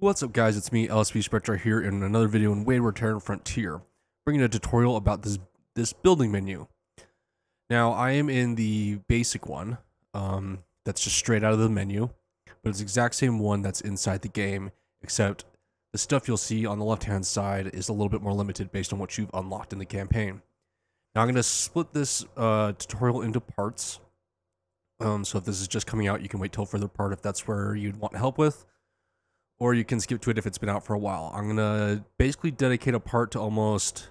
What's up guys, it's me, LSP Spectrar here in another video in Wayward Terran Frontier, bringing a tutorial about this this building menu. Now, I am in the basic one, um, that's just straight out of the menu, but it's the exact same one that's inside the game, except the stuff you'll see on the left-hand side is a little bit more limited based on what you've unlocked in the campaign. Now, I'm going to split this uh, tutorial into parts, um, so if this is just coming out, you can wait till further part if that's where you'd want help with or you can skip to it if it's been out for a while. I'm gonna basically dedicate a part to almost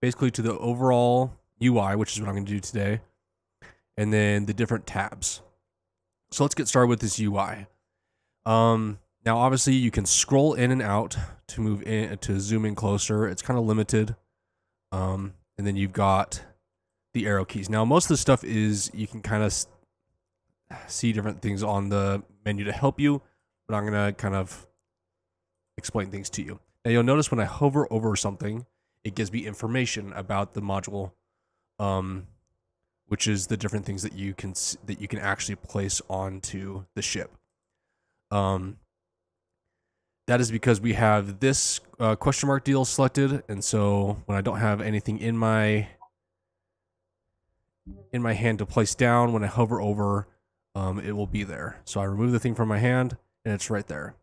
basically to the overall UI, which is what I'm gonna do today, and then the different tabs. So let's get started with this UI. Um, now, obviously, you can scroll in and out to move in to zoom in closer. It's kind of limited. Um, and then you've got the arrow keys. Now, most of the stuff is you can kind of see different things on the menu to help you, but I'm gonna kind of explain things to you. Now you'll notice when I hover over something, it gives me information about the module, um, which is the different things that you can that you can actually place onto the ship. Um, that is because we have this uh, question mark deal selected, and so when I don't have anything in my in my hand to place down, when I hover over, um, it will be there. So I remove the thing from my hand, and it's right there.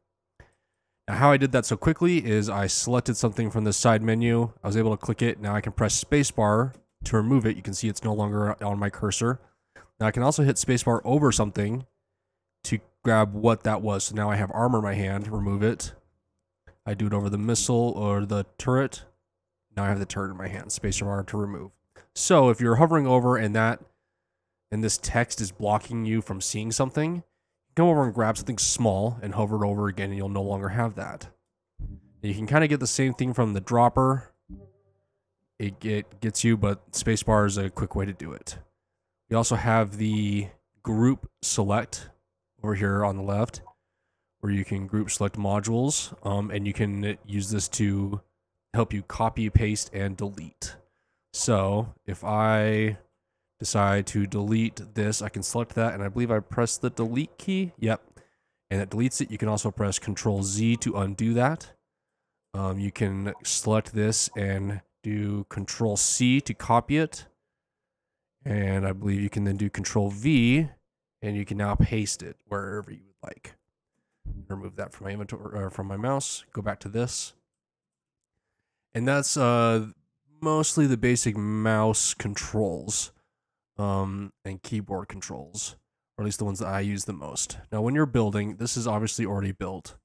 How I did that so quickly is I selected something from the side menu. I was able to click it. Now I can press spacebar to remove it. You can see it's no longer on my cursor. Now I can also hit spacebar over something to grab what that was. So now I have armor in my hand, remove it. I do it over the missile or the turret. Now I have the turret in my hand, spacebar to remove. So if you're hovering over and that and this text is blocking you from seeing something, come over and grab something small and hover it over again and you'll no longer have that. You can kind of get the same thing from the dropper. It, it gets you, but spacebar is a quick way to do it. We also have the group select over here on the left where you can group select modules um, and you can use this to help you copy, paste, and delete. So if I decide to delete this, I can select that, and I believe I press the delete key. Yep. And it deletes it. You can also press Control Z to undo that. Um, you can select this and do Control C to copy it. And I believe you can then do Control V, and you can now paste it wherever you would like. Remove that from my inventory or from my mouse. Go back to this. And that's uh, mostly the basic mouse controls um, and keyboard controls, or at least the ones that I use the most. Now, when you're building, this is obviously already built.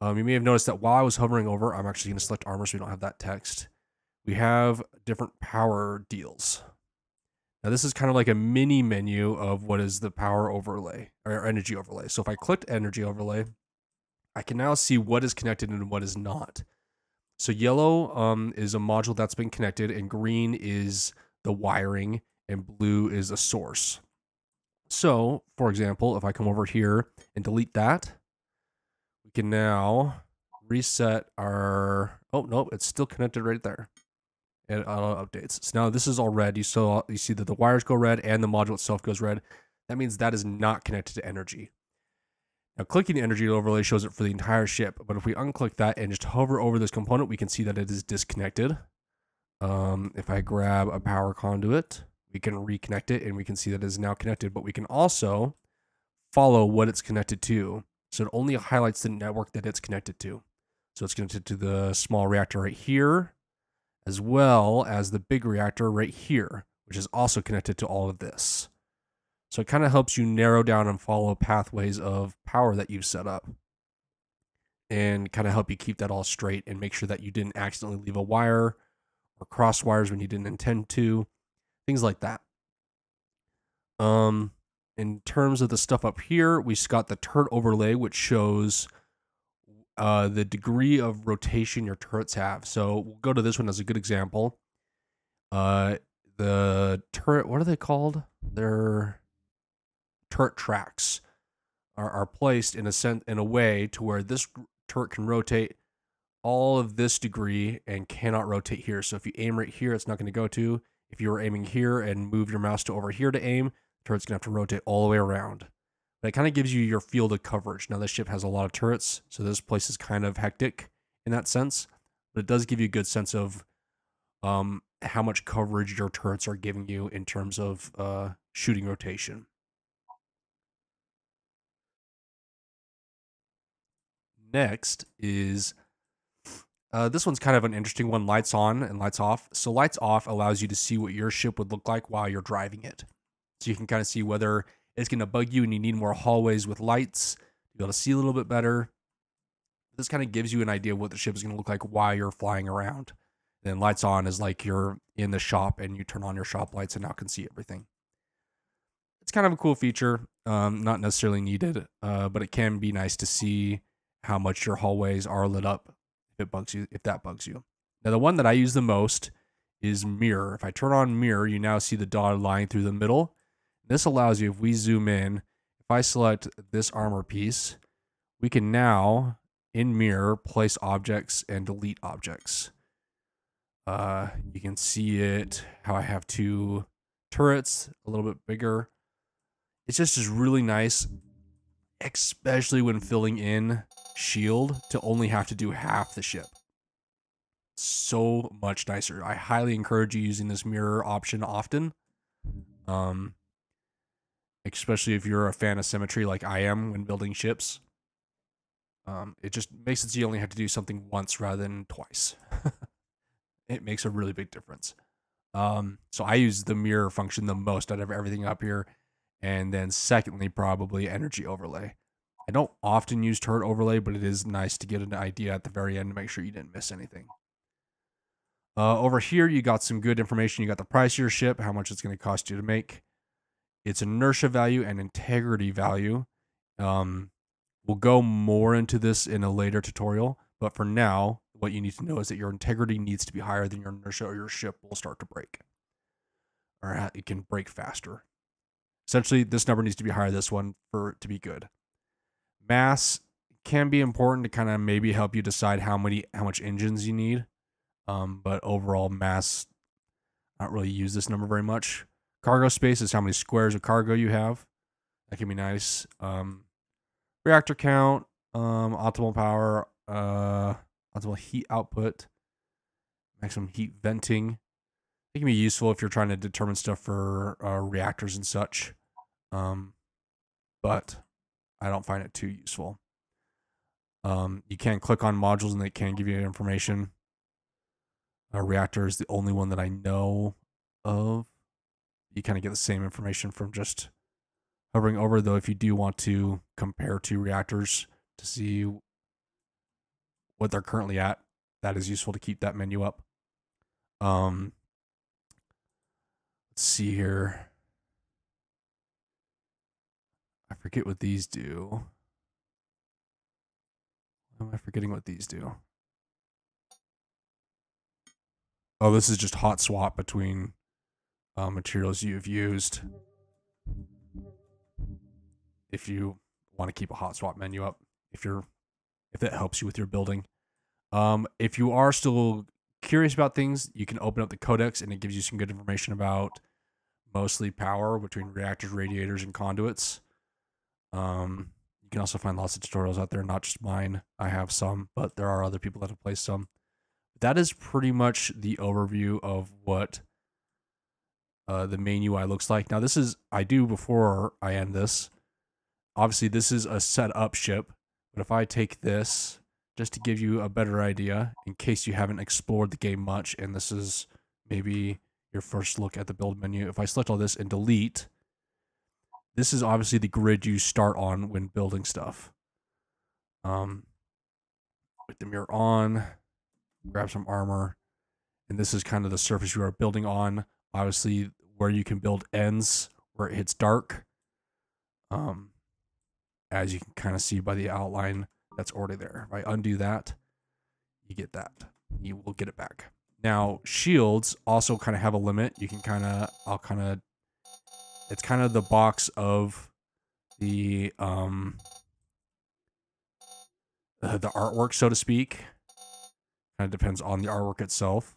Um, you may have noticed that while I was hovering over, I'm actually going to select armor so we don't have that text. We have different power deals. Now, this is kind of like a mini menu of what is the power overlay or energy overlay. So if I clicked energy overlay, I can now see what is connected and what is not. So yellow um, is a module that's been connected, and green is the wiring, and blue is a source. So, for example, if I come over here and delete that, we can now reset our, oh, no, it's still connected right there. And auto updates. So now this is all red. You saw you see that the wires go red and the module itself goes red. That means that is not connected to energy. Now clicking the energy overlay shows it for the entire ship, but if we unclick that and just hover over this component, we can see that it is disconnected. Um, if I grab a power conduit, we can reconnect it and we can see that it is now connected, but we can also follow what it's connected to. So it only highlights the network that it's connected to. So it's connected to the small reactor right here, as well as the big reactor right here, which is also connected to all of this. So it kind of helps you narrow down and follow pathways of power that you've set up and kind of help you keep that all straight and make sure that you didn't accidentally leave a wire or cross wires when you didn't intend to things like that. Um, in terms of the stuff up here, we've got the turret overlay, which shows uh, the degree of rotation your turrets have. So we'll go to this one as a good example. Uh, the turret, what are they called? They're turret tracks are, are placed in a sense in a way to where this turret can rotate all of this degree and cannot rotate here. So if you aim right here, it's not going to go to. If you were aiming here and move your mouse to over here to aim, the turret's gonna have to rotate all the way around. but it kind of gives you your field of coverage. Now, this ship has a lot of turrets, so this place is kind of hectic in that sense, but it does give you a good sense of um, how much coverage your turrets are giving you in terms of uh, shooting rotation. Next is uh, this one's kind of an interesting one lights on and lights off. So, lights off allows you to see what your ship would look like while you're driving it. So, you can kind of see whether it's going to bug you and you need more hallways with lights to be able to see a little bit better. This kind of gives you an idea of what the ship is going to look like while you're flying around. And then lights on is like you're in the shop and you turn on your shop lights and now can see everything. It's kind of a cool feature, um, not necessarily needed, uh, but it can be nice to see how much your hallways are lit up if it bugs you, if that bugs you. Now, the one that I use the most is mirror. If I turn on mirror, you now see the dotted line through the middle. This allows you, if we zoom in, if I select this armor piece, we can now, in mirror, place objects and delete objects. Uh, you can see it, how I have two turrets, a little bit bigger. It's just is really nice, especially when filling in shield to only have to do half the ship. So much nicer. I highly encourage you using this mirror option often. Um, especially if you're a fan of symmetry like I am when building ships. Um, it just makes it so you only have to do something once rather than twice. it makes a really big difference. Um, so I use the mirror function the most out of everything up here. And then secondly, probably energy overlay. I don't often use turret overlay, but it is nice to get an idea at the very end to make sure you didn't miss anything. Uh, over here, you got some good information. You got the price of your ship, how much it's going to cost you to make, its inertia value and integrity value. Um, we'll go more into this in a later tutorial, but for now, what you need to know is that your integrity needs to be higher than your inertia or your ship will start to break. Or it can break faster. Essentially, this number needs to be higher this one for it to be good mass can be important to kind of maybe help you decide how many how much engines you need. Um, but overall mass, I don't really use this number very much. Cargo space is how many squares of cargo you have. That can be nice. Um, reactor count, um, optimal power, uh, optimal heat output, maximum heat venting. It can be useful if you're trying to determine stuff for uh, reactors and such. Um, but I don't find it too useful. Um, you can click on modules and they can give you information. A reactor is the only one that I know of. You kind of get the same information from just hovering over, though, if you do want to compare two reactors to see what they're currently at, that is useful to keep that menu up. Um, let's see here. Forget what these do. Am I forgetting what these do? Oh, this is just hot swap between uh, materials you've used. If you want to keep a hot swap menu up, if you're, if that helps you with your building. Um, if you are still curious about things, you can open up the codex and it gives you some good information about mostly power between reactors, radiators, and conduits. Um, you can also find lots of tutorials out there, not just mine. I have some, but there are other people that have placed some. That is pretty much the overview of what uh, the main UI looks like. Now, this is, I do before I end this. Obviously, this is a set up ship, but if I take this just to give you a better idea, in case you haven't explored the game much, and this is maybe your first look at the build menu, if I select all this and delete, this is obviously the grid you start on when building stuff. Um, with the mirror on, grab some armor, and this is kind of the surface you are building on. Obviously, where you can build ends where it hits dark. Um, as you can kind of see by the outline that's already there. If I undo that, you get that. You will get it back. Now, shields also kind of have a limit. You can kind of, I'll kind of it's kind of the box of the um uh, the artwork, so to speak. Kind of depends on the artwork itself.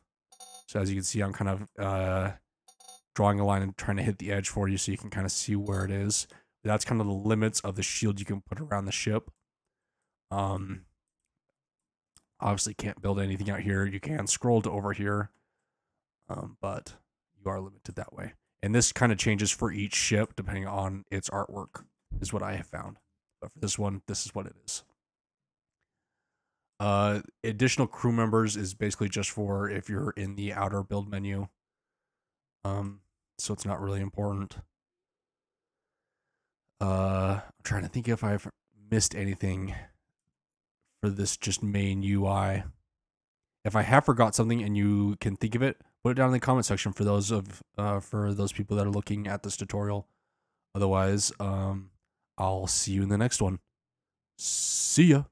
So as you can see, I'm kind of uh, drawing a line and trying to hit the edge for you so you can kind of see where it is. That's kind of the limits of the shield you can put around the ship. Um, obviously can't build anything out here. You can scroll to over here, um, but you are limited that way. And this kind of changes for each ship depending on its artwork, is what I have found. But for this one, this is what it is. Uh, additional crew members is basically just for if you're in the outer build menu. Um, so it's not really important. Uh, I'm trying to think if I've missed anything for this just main UI. If I have forgot something and you can think of it, put it down in the comment section for those of uh, for those people that are looking at this tutorial. Otherwise, um, I'll see you in the next one. See ya.